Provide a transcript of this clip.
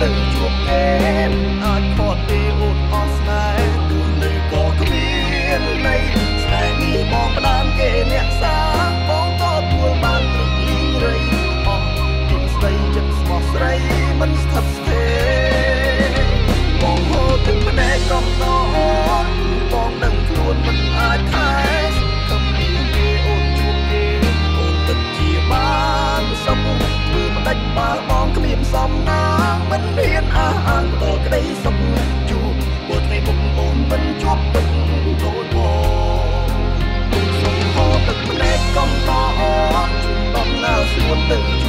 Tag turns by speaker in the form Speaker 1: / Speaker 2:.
Speaker 1: ទៅជួបគេអាចខត់ទេអូនអស់ស្នេហ៍ទូលីក៏គ្មាននៃស្នេហ៍នេះបងផ្ដើមគេអ្នកសា with the